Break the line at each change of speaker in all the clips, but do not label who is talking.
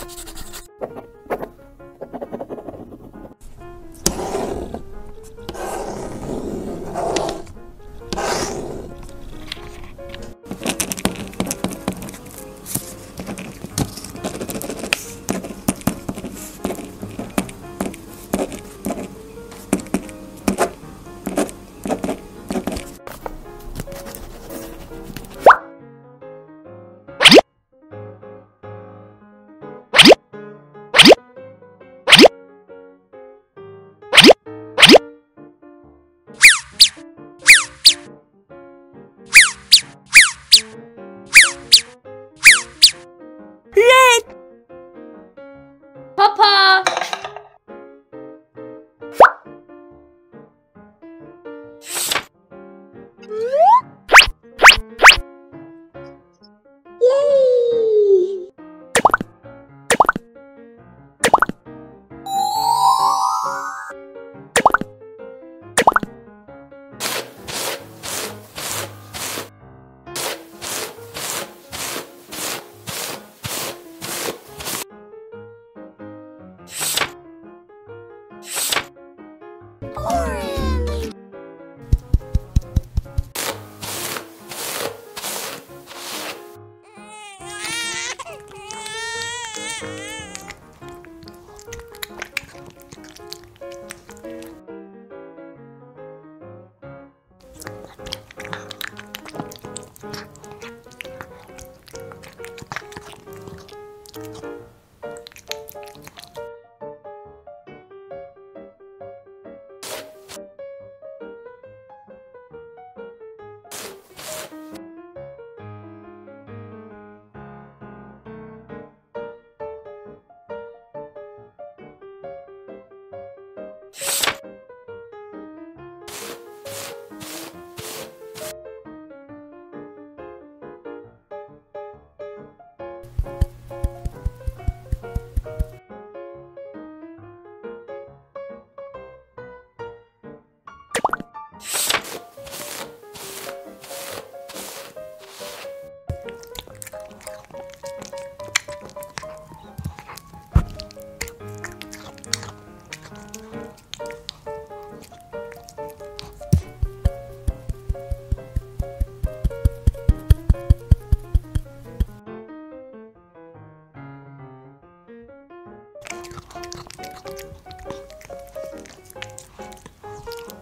Thank you. あっ。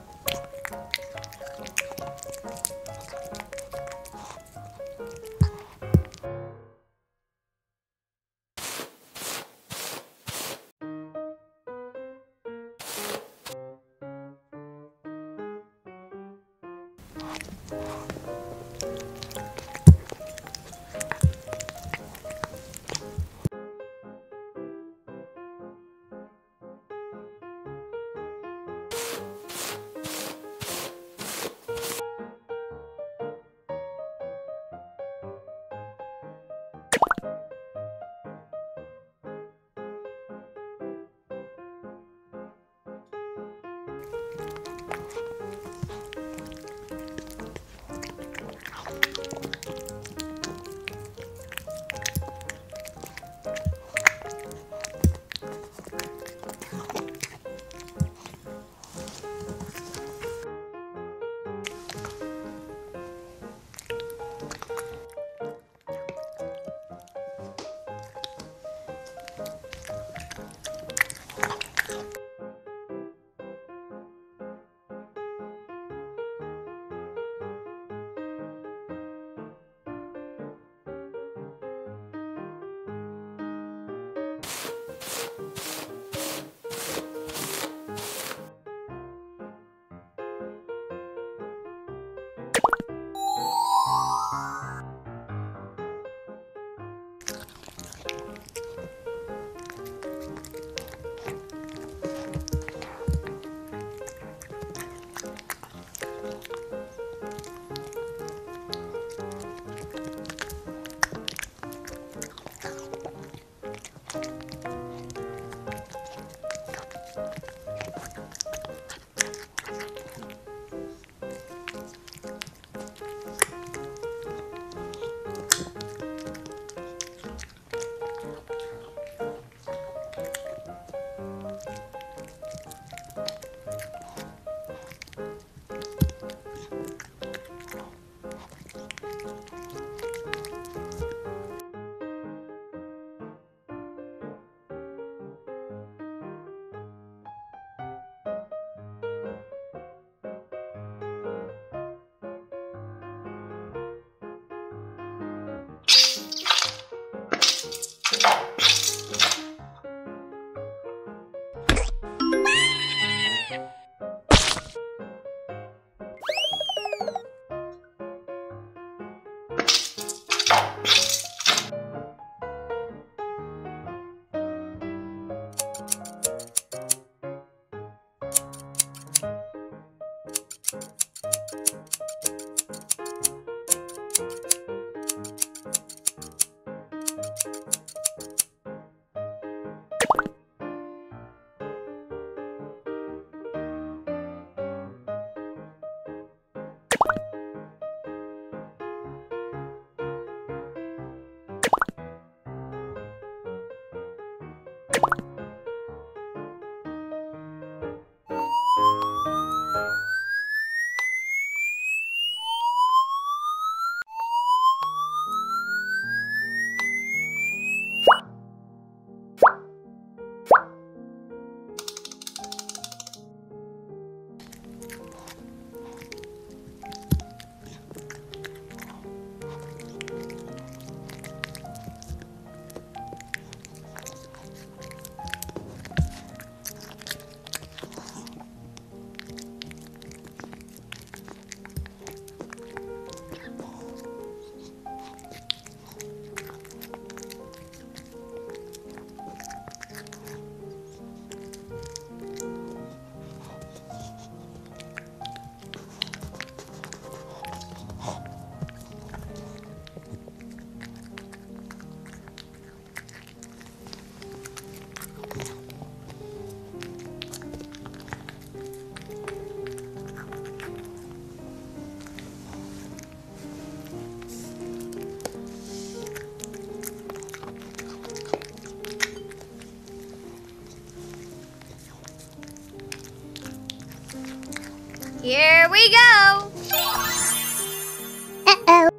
go!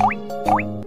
Uh-oh.